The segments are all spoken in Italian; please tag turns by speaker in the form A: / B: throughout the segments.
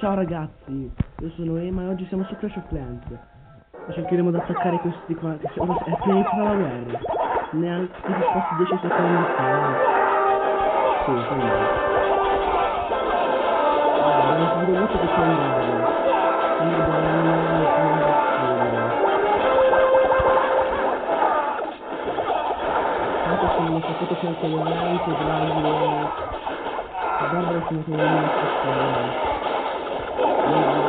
A: Ciao ragazzi, io sono Ema e oggi siamo su Clash of Clans. Cercheremo di attaccare questi qua. che sono- È finita la guerra. Neanche risposti 10 secondi fa. Sì, quindi. Guarda, abbiamo sentito molto che c'è un drago. Quindi dobbiamo. Tanto saputo e... Sono come una stazione. Non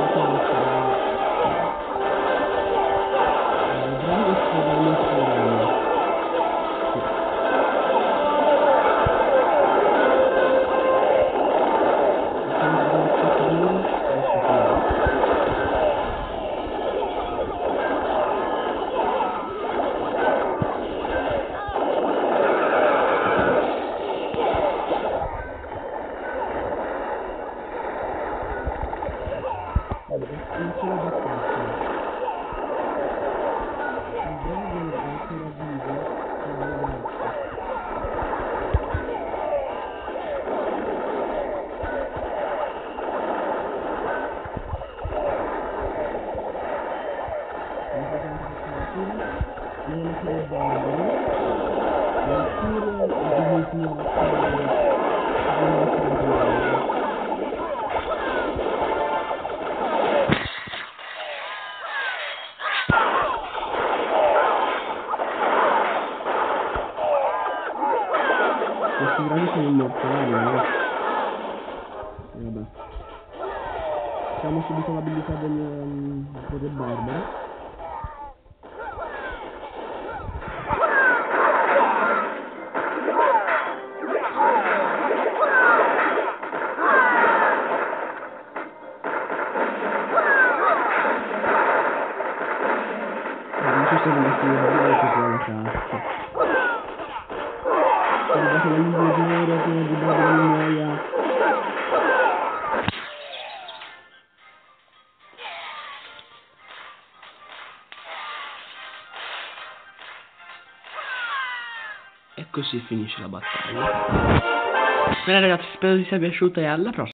A: quanto facciamo la fine. Non lo so il barbaro. Eppure il disegno di Questi draghi sono immortali, no? E vabbè. Facciamo ci sono rimasti i barbari che sono cazzo. È. E così finisce la battaglia. Bene ragazzi, spero vi sia piaciuta e alla prossima.